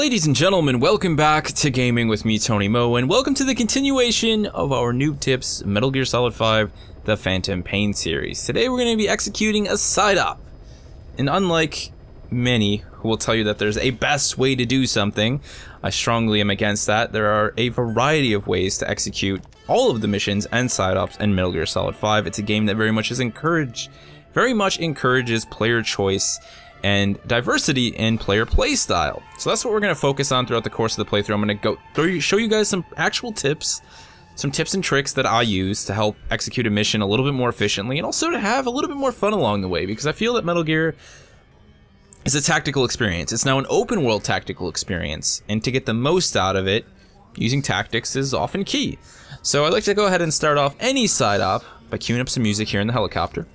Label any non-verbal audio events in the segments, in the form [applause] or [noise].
Ladies and gentlemen, welcome back to Gaming with me, Tony Mo, and welcome to the continuation of our Noob Tips Metal Gear Solid 5 The Phantom Pain series. Today we're going to be executing a side op. And unlike many who will tell you that there's a best way to do something, I strongly am against that. There are a variety of ways to execute all of the missions and side ops in Metal Gear Solid 5. It's a game that very much is encouraged, very much encourages player choice and diversity in player playstyle. So that's what we're going to focus on throughout the course of the playthrough. I'm going to go show you guys some actual tips, some tips and tricks that I use to help execute a mission a little bit more efficiently and also to have a little bit more fun along the way because I feel that Metal Gear is a tactical experience. It's now an open world tactical experience and to get the most out of it, using tactics is often key. So I'd like to go ahead and start off any side op by queuing up some music here in the helicopter.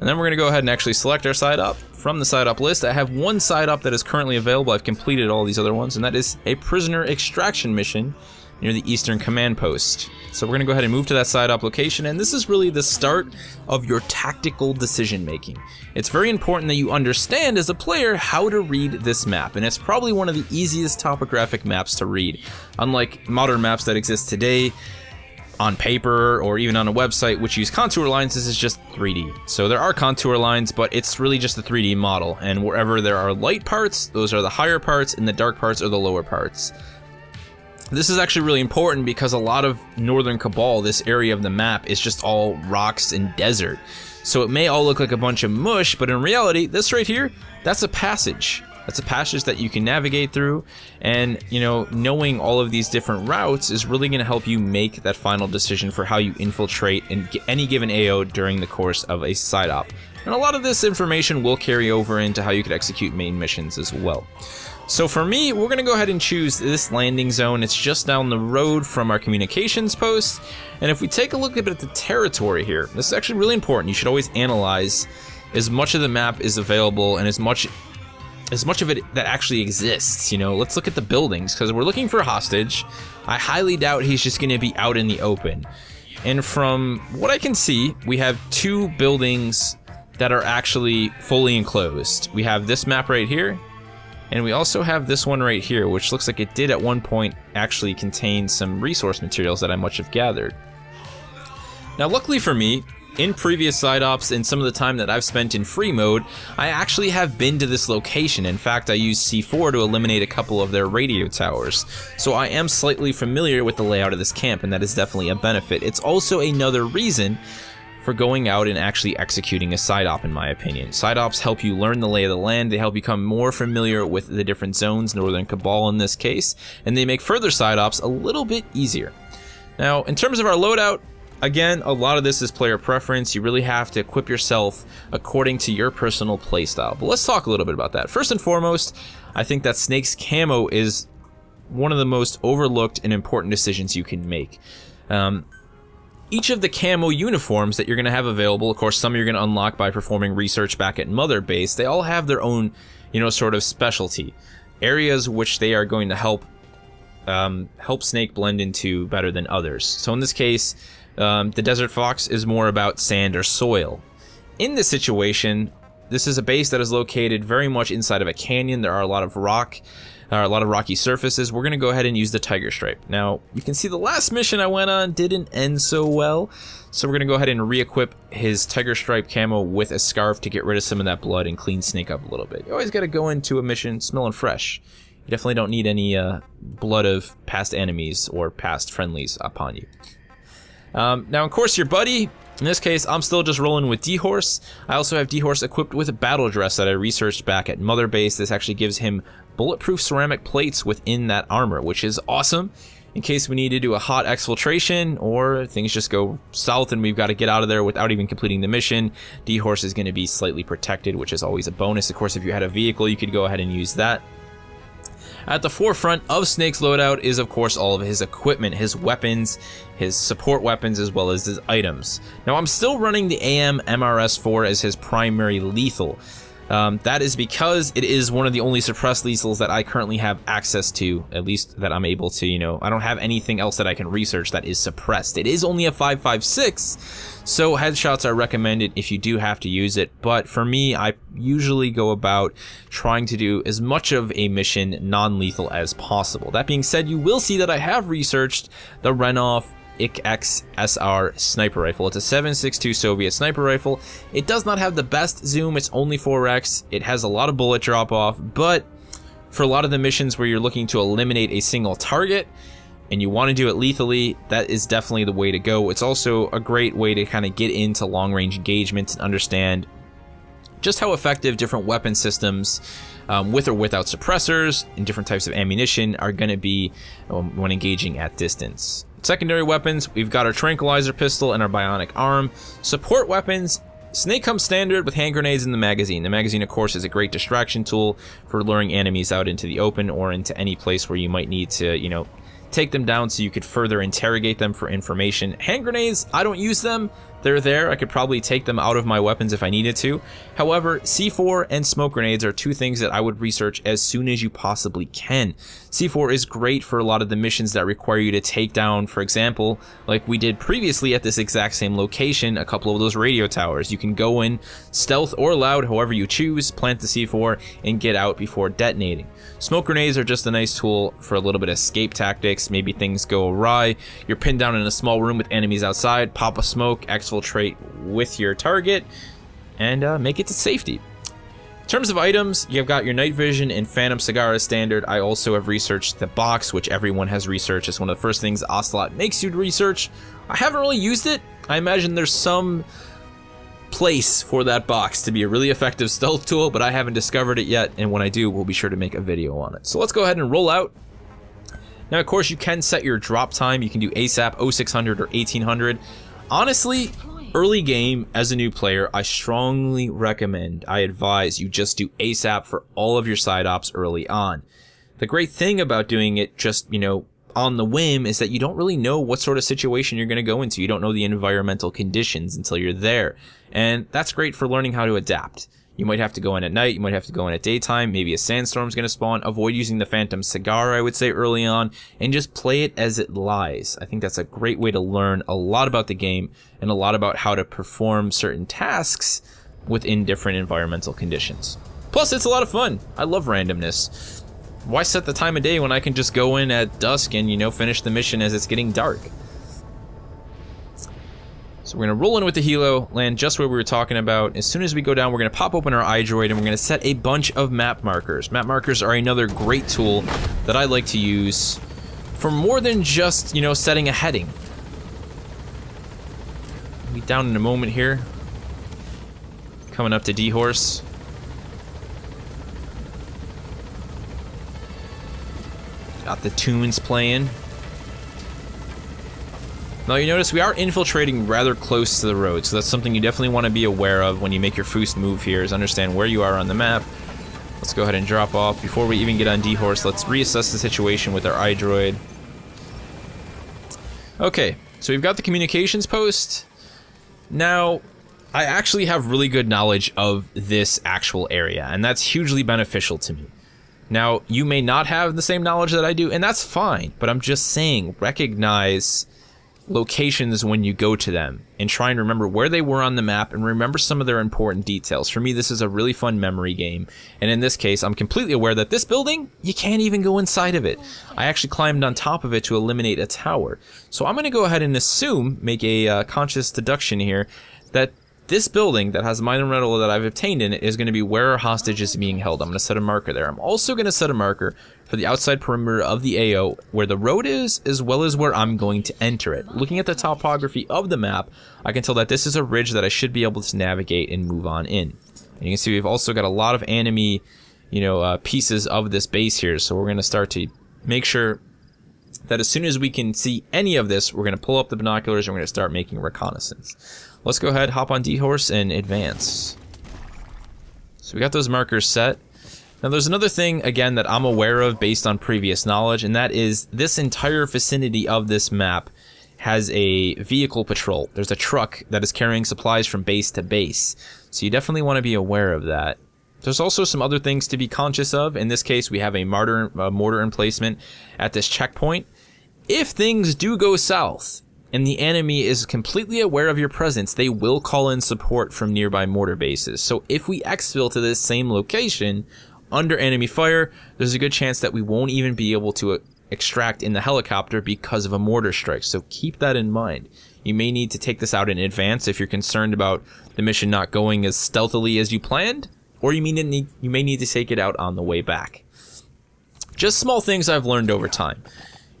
And then we're going to go ahead and actually select our side op from the side op list. I have one side op that is currently available. I've completed all these other ones, and that is a prisoner extraction mission near the Eastern Command Post. So we're going to go ahead and move to that side op location, and this is really the start of your tactical decision making. It's very important that you understand as a player how to read this map, and it's probably one of the easiest topographic maps to read. Unlike modern maps that exist today, on paper or even on a website which use contour lines, this is just 3D. So there are contour lines, but it's really just a 3D model. And wherever there are light parts, those are the higher parts, and the dark parts are the lower parts. This is actually really important because a lot of Northern Kabul, this area of the map, is just all rocks and desert. So it may all look like a bunch of mush, but in reality, this right here, that's a passage. That's a passage that you can navigate through, and you know, knowing all of these different routes is really going to help you make that final decision for how you infiltrate in any given AO during the course of a side op. And a lot of this information will carry over into how you could execute main missions as well. So for me, we're going to go ahead and choose this landing zone. It's just down the road from our communications post. And if we take a look at the territory here, this is actually really important. You should always analyze as much of the map is available and as much as much of it that actually exists. You know, let's look at the buildings because we're looking for a hostage. I highly doubt he's just going to be out in the open. And from what I can see, we have two buildings that are actually fully enclosed. We have this map right here, and we also have this one right here, which looks like it did at one point actually contain some resource materials that I much have gathered. Now, luckily for me, in previous side ops and some of the time that I've spent in free mode, I actually have been to this location. In fact, I used C4 to eliminate a couple of their radio towers. So I am slightly familiar with the layout of this camp, and that is definitely a benefit. It's also another reason for going out and actually executing a side op in my opinion. Side ops help you learn the lay of the land, they help you become more familiar with the different zones, Northern Kabul in this case, and they make further side ops a little bit easier. Now, in terms of our loadout, Again, a lot of this is player preference. You really have to equip yourself according to your personal playstyle. But let's talk a little bit about that. First and foremost, I think that Snake's camo is one of the most overlooked and important decisions you can make. Um, each of the camo uniforms that you're going to have available, of course, some you're going to unlock by performing research back at Mother Base, they all have their own, you know, sort of specialty. Areas which they are going to help um, help Snake blend into better than others. So in this case, um, the Desert Fox is more about sand or soil. In this situation, this is a base that is located very much inside of a canyon. There are a lot of rock, uh, a lot of rocky surfaces. We're going to go ahead and use the Tiger Stripe. Now, you can see the last mission I went on didn't end so well. So we're going to go ahead and re-equip his Tiger Stripe camo with a scarf to get rid of some of that blood and clean Snake up a little bit. You always got to go into a mission smelling fresh. You definitely don't need any uh, blood of past enemies or past friendlies upon you. Um, now, of course, your buddy, in this case, I'm still just rolling with D-Horse. I also have D-Horse equipped with a battle dress that I researched back at Mother Base. This actually gives him bulletproof ceramic plates within that armor, which is awesome in case we need to do a hot exfiltration or things just go south and we've got to get out of there without even completing the mission. D-Horse is going to be slightly protected, which is always a bonus. Of course, if you had a vehicle, you could go ahead and use that. At the forefront of Snake's loadout is of course all of his equipment, his weapons, his support weapons, as well as his items. Now I'm still running the AM MRS-4 as his primary lethal. Um, that is because it is one of the only suppressed lethals that I currently have access to, at least that I'm able to, you know, I don't have anything else that I can research that is suppressed. It is only a 5.56, so headshots are recommended if you do have to use it, but for me, I usually go about trying to do as much of a mission non-lethal as possible. That being said, you will see that I have researched the Renov ICKX SR sniper rifle. It's a 7.62 Soviet sniper rifle. It does not have the best zoom, it's only 4x. It has a lot of bullet drop off, but for a lot of the missions where you're looking to eliminate a single target, and you want to do it lethally, that is definitely the way to go. It's also a great way to kind of get into long range engagements and understand just how effective different weapon systems um, with or without suppressors and different types of ammunition are going to be um, when engaging at distance. Secondary weapons, we've got our tranquilizer pistol and our bionic arm. Support weapons, Snake comes standard with hand grenades in the magazine. The magazine, of course, is a great distraction tool for luring enemies out into the open or into any place where you might need to, you know, take them down so you could further interrogate them for information. Hand grenades, I don't use them. They're there. I could probably take them out of my weapons if I needed to. However, C4 and smoke grenades are two things that I would research as soon as you possibly can. C4 is great for a lot of the missions that require you to take down, for example, like we did previously at this exact same location, a couple of those radio towers. You can go in stealth or loud, however you choose, plant the C4, and get out before detonating. Smoke grenades are just a nice tool for a little bit of escape tactics. Maybe things go awry. You're pinned down in a small room with enemies outside, pop a smoke, exfiltrate with your target, and uh, make it to safety. In terms of items, you've got your night vision and phantom cigar as standard. I also have researched the box, which everyone has researched. It's one of the first things Ocelot makes you research. I haven't really used it. I imagine there's some place for that box to be a really effective stealth tool, but I haven't discovered it yet, and when I do, we'll be sure to make a video on it. So let's go ahead and roll out. Now, of course, you can set your drop time. You can do ASAP, 0600 or 1800. Honestly, early game as a new player, I strongly recommend, I advise you just do ASAP for all of your side ops early on. The great thing about doing it just, you know, on the whim is that you don't really know what sort of situation you're going to go into. You don't know the environmental conditions until you're there. And that's great for learning how to adapt. You might have to go in at night, you might have to go in at daytime, maybe a sandstorm's going to spawn. Avoid using the phantom cigar, I would say early on, and just play it as it lies. I think that's a great way to learn a lot about the game and a lot about how to perform certain tasks within different environmental conditions. Plus, it's a lot of fun. I love randomness. Why set the time of day when I can just go in at dusk and, you know, finish the mission as it's getting dark? So we're going to roll in with the helo, land just where we were talking about. As soon as we go down, we're going to pop open our iDroid and we're going to set a bunch of map markers. Map markers are another great tool that I like to use for more than just, you know, setting a heading. Be down in a moment here. Coming up to D-Horse. Got the tunes playing. Now you notice we are infiltrating rather close to the road, so that's something you definitely want to be aware of when you make your first move here, is understand where you are on the map. Let's go ahead and drop off. Before we even get on D-Horse, let's reassess the situation with our iDroid. Okay, so we've got the communications post. Now, I actually have really good knowledge of this actual area, and that's hugely beneficial to me. Now, you may not have the same knowledge that I do, and that's fine, but I'm just saying, recognize locations when you go to them and try and remember where they were on the map and remember some of their important details. For me, this is a really fun memory game. And in this case, I'm completely aware that this building, you can't even go inside of it. I actually climbed on top of it to eliminate a tower. So I'm going to go ahead and assume, make a uh, conscious deduction here, that this building that has minor metal that I've obtained in it is going to be where our hostage is being held. I'm going to set a marker there. I'm also going to set a marker for the outside perimeter of the AO where the road is as well as where I'm going to enter it. Looking at the topography of the map, I can tell that this is a ridge that I should be able to navigate and move on in. And you can see we've also got a lot of enemy, you know, uh, pieces of this base here. So we're going to start to make sure that as soon as we can see any of this, we're going to pull up the binoculars and we're going to start making reconnaissance. Let's go ahead, hop on D-Horse, and advance. So we got those markers set. Now there's another thing, again, that I'm aware of based on previous knowledge, and that is this entire vicinity of this map has a vehicle patrol. There's a truck that is carrying supplies from base to base. So you definitely want to be aware of that. There's also some other things to be conscious of. In this case, we have a mortar, a mortar emplacement at this checkpoint. If things do go south, and the enemy is completely aware of your presence, they will call in support from nearby mortar bases. So if we exfil to this same location under enemy fire, there's a good chance that we won't even be able to uh, extract in the helicopter because of a mortar strike. So keep that in mind. You may need to take this out in advance if you're concerned about the mission not going as stealthily as you planned, or you need, you may need to take it out on the way back. Just small things I've learned over time.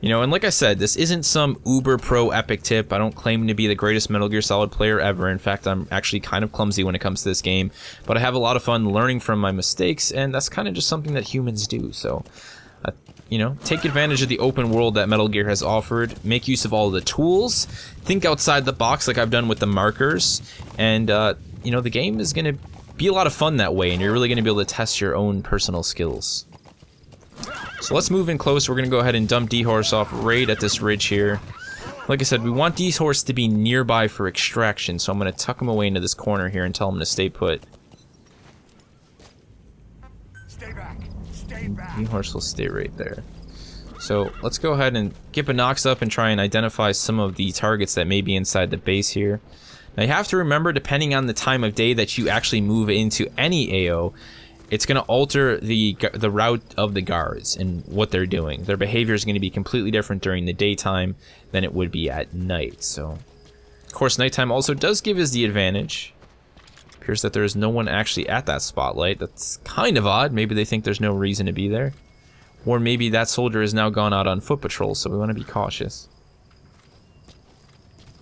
You know, and like I said, this isn't some uber pro epic tip. I don't claim to be the greatest Metal Gear Solid player ever. In fact, I'm actually kind of clumsy when it comes to this game, but I have a lot of fun learning from my mistakes, and that's kind of just something that humans do. So, uh, you know, take advantage of the open world that Metal Gear has offered, make use of all the tools, think outside the box like I've done with the markers, and, uh, you know, the game is going to be a lot of fun that way, and you're really going to be able to test your own personal skills. So let's move in close. We're going to go ahead and dump D-Horse off right at this ridge here. Like I said, we want D-Horse to be nearby for extraction, so I'm going to tuck him away into this corner here and tell him to stay put. Stay back. Stay back. D-Horse will stay right there. So let's go ahead and get Binox up and try and identify some of the targets that may be inside the base here. Now you have to remember, depending on the time of day that you actually move into any AO, it's going to alter the the route of the guards and what they're doing. Their behavior is going to be completely different during the daytime than it would be at night. So, of course, nighttime also does give us the advantage. appears that there is no one actually at that spotlight. That's kind of odd. Maybe they think there's no reason to be there. Or maybe that soldier has now gone out on foot patrol, so we want to be cautious.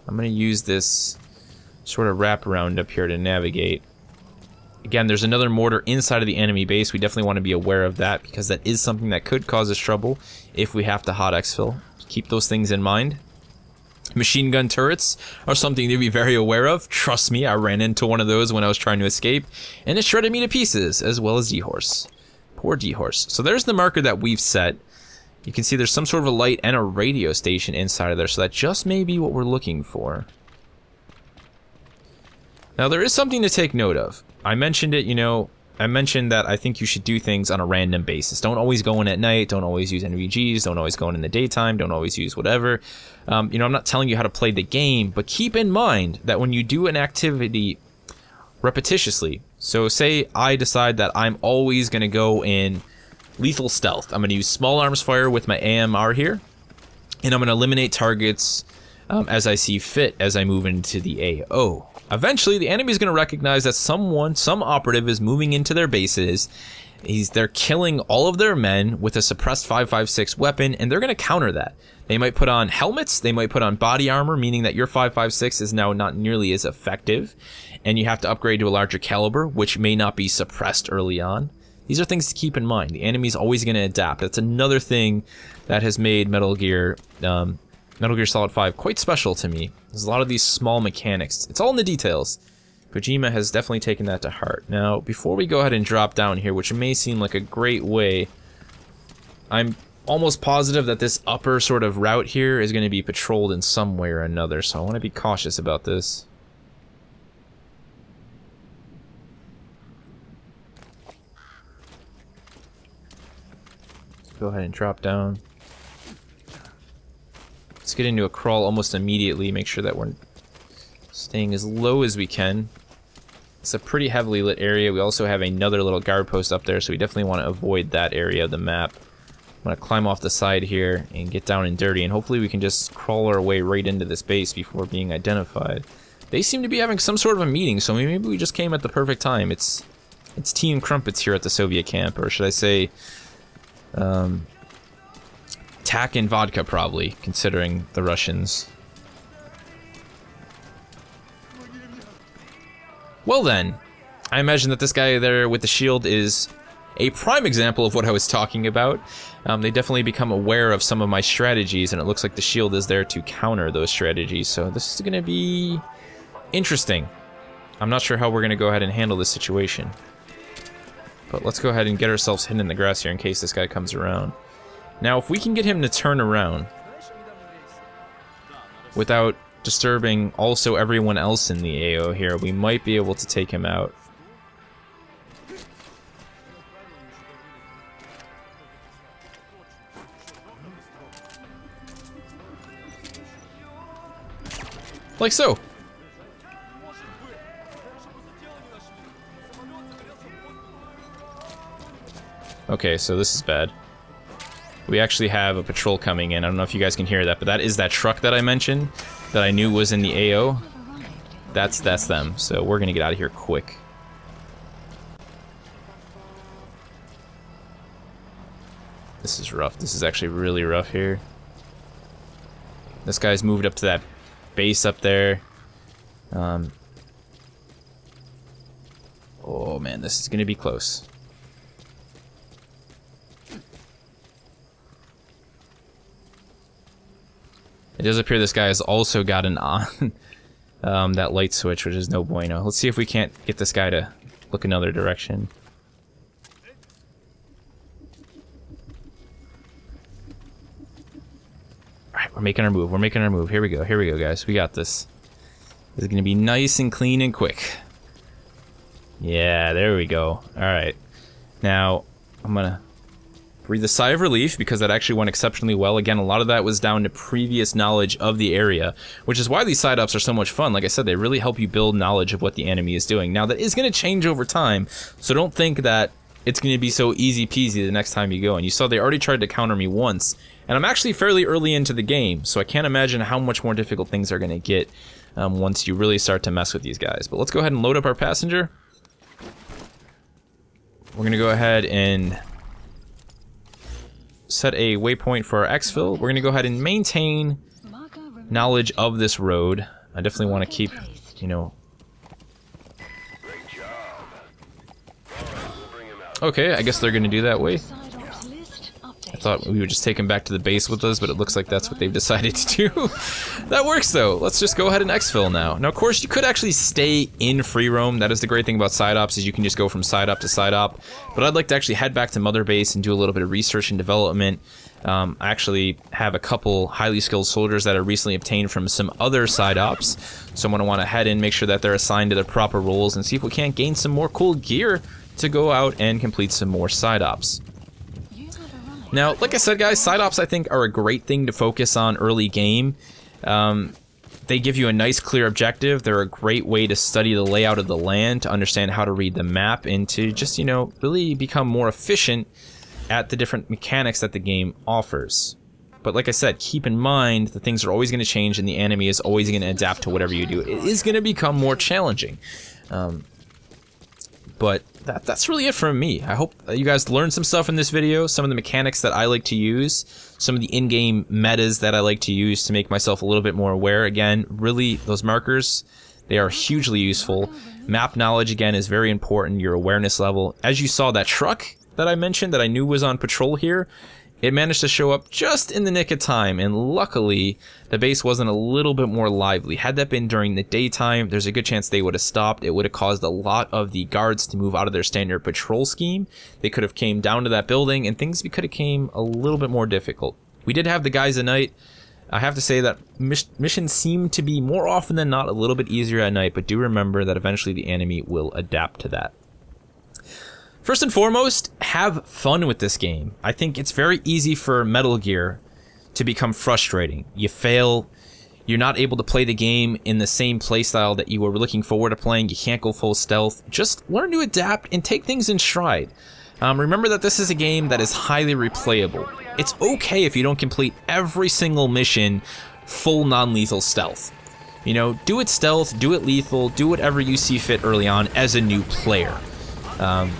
I'm going to use this sort of wraparound up here to navigate. Again, there's another mortar inside of the enemy base. We definitely want to be aware of that because that is something that could cause us trouble if we have to hot exfil. Keep those things in mind. Machine gun turrets are something to be very aware of. Trust me, I ran into one of those when I was trying to escape, and it shredded me to pieces, as well as D-Horse. Poor D-Horse. So there's the marker that we've set. You can see there's some sort of a light and a radio station inside of there, so that just may be what we're looking for. Now there is something to take note of. I mentioned it, you know, I mentioned that I think you should do things on a random basis. Don't always go in at night. Don't always use NVGs. Don't always go in in the daytime. Don't always use whatever. Um, you know, I'm not telling you how to play the game, but keep in mind that when you do an activity repetitiously, so say I decide that I'm always going to go in lethal stealth. I'm going to use small arms fire with my AMR here, and I'm going to eliminate targets um, as I see fit as I move into the AO. Eventually, the enemy is going to recognize that someone, some operative is moving into their bases. He's they're killing all of their men with a suppressed 556 weapon, and they're going to counter that. They might put on helmets, they might put on body armor, meaning that your 556 is now not nearly as effective, and you have to upgrade to a larger caliber, which may not be suppressed early on. These are things to keep in mind. The enemy's always going to adapt. That's another thing that has made Metal Gear um, Metal Gear Solid 5 quite special to me. There's a lot of these small mechanics. It's all in the details. Kojima has definitely taken that to heart. Now, before we go ahead and drop down here, which may seem like a great way, I'm almost positive that this upper sort of route here is going to be patrolled in some way or another, so I want to be cautious about this. Let's go ahead and drop down. Let's get into a crawl almost immediately, make sure that we're staying as low as we can. It's a pretty heavily lit area. We also have another little guard post up there, so we definitely want to avoid that area of the map. I'm going to climb off the side here and get down and dirty, and hopefully we can just crawl our way right into this base before being identified. They seem to be having some sort of a meeting, so maybe we just came at the perfect time. It's it's Team Crumpets here at the Soviet camp, or should I say, um, tack and vodka, probably, considering the Russians. Well then, I imagine that this guy there with the shield is a prime example of what I was talking about. Um, they definitely become aware of some of my strategies, and it looks like the shield is there to counter those strategies, so this is going to be interesting. I'm not sure how we're going to go ahead and handle this situation. But let's go ahead and get ourselves hidden in the grass here in case this guy comes around. Now, if we can get him to turn around without disturbing also everyone else in the AO here, we might be able to take him out. Like so. Okay, so this is bad. We actually have a patrol coming in. I don't know if you guys can hear that, but that is that truck that I mentioned that I knew was in the AO. That's that's them. So we're gonna get out of here quick. This is rough. This is actually really rough here. This guy's moved up to that base up there. Um, oh man, this is gonna be close. It does appear this guy has also got an on [laughs] um, that light switch, which is no bueno. Let's see if we can't get this guy to look another direction. Alright, we're making our move. We're making our move. Here we go. Here we go, guys. We got this. This is going to be nice and clean and quick. Yeah, there we go. Alright. Now, I'm going to breathe a sigh of relief because that actually went exceptionally well. Again, a lot of that was down to previous knowledge of the area, which is why these side ops are so much fun. Like I said, they really help you build knowledge of what the enemy is doing. Now, that is going to change over time, so don't think that it's going to be so easy peasy the next time you go. And you saw they already tried to counter me once, and I'm actually fairly early into the game, so I can't imagine how much more difficult things are going to get um, once you really start to mess with these guys. But let's go ahead and load up our passenger. We're going to go ahead and set a waypoint for our exfil. We're going to go ahead and maintain knowledge of this road. I definitely want to keep, you know... Okay, I guess they're going to do that way. I thought we would just take him back to the base with us, but it looks like that's what they've [laughs] decided to do. [laughs] that works though. Let's just go ahead and exfil now. Now, of course, you could actually stay in free roam. That is the great thing about side ops is you can just go from side op to side op. But I'd like to actually head back to mother base and do a little bit of research and development. Um, I actually have a couple highly skilled soldiers that I recently obtained from some other side ops. So I'm to want to head in, make sure that they're assigned to their proper roles, and see if we can't gain some more cool gear to go out and complete some more side ops. Now, like I said, guys, side ops I think are a great thing to focus on early game. Um, they give you a nice, clear objective. They're a great way to study the layout of the land, to understand how to read the map, and to just, you know, really become more efficient at the different mechanics that the game offers. But like I said, keep in mind that things are always going to change and the enemy is always going to adapt to whatever you do. It is going to become more challenging. Um, but that, that's really it from me. I hope you guys learned some stuff in this video, some of the mechanics that I like to use, some of the in-game metas that I like to use to make myself a little bit more aware. Again, really, those markers, they are hugely useful. Map knowledge, again, is very important, your awareness level. As you saw, that truck that I mentioned that I knew was on patrol here, it managed to show up just in the nick of time, and luckily, the base wasn't a little bit more lively. Had that been during the daytime, there's a good chance they would have stopped. It would have caused a lot of the guards to move out of their standard patrol scheme. They could have came down to that building, and things could have came a little bit more difficult. We did have the guys at night. I have to say that missions seem to be more often than not a little bit easier at night, but do remember that eventually the enemy will adapt to that. First and foremost, have fun with this game. I think it's very easy for Metal Gear to become frustrating. You fail, you're not able to play the game in the same playstyle that you were looking forward to playing, you can't go full stealth. Just learn to adapt and take things in stride. Um, remember that this is a game that is highly replayable. It's okay if you don't complete every single mission full non-lethal stealth. You know, do it stealth, do it lethal, do whatever you see fit early on as a new player. Um,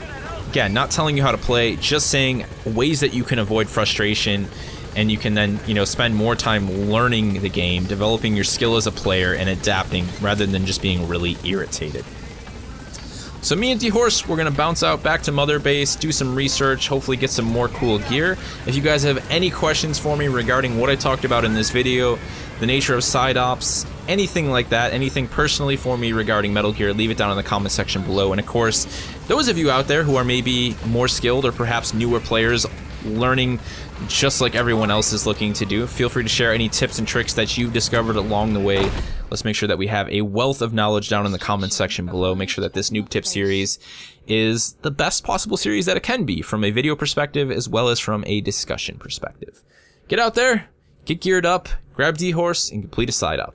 again, not telling you how to play, just saying ways that you can avoid frustration and you can then, you know, spend more time learning the game, developing your skill as a player and adapting rather than just being really irritated. So me and D-Horse, we're going to bounce out back to Mother Base, do some research, hopefully get some more cool gear. If you guys have any questions for me regarding what I talked about in this video, the nature of side ops, anything like that, anything personally for me regarding Metal Gear, leave it down in the comment section below. And of course, those of you out there who are maybe more skilled or perhaps newer players learning just like everyone else is looking to do, feel free to share any tips and tricks that you've discovered along the way. Let's make sure that we have a wealth of knowledge down in the comment section below. Make sure that this Noob Tip series is the best possible series that it can be from a video perspective as well as from a discussion perspective. Get out there, get geared up, grab D-Horse, and complete a side op.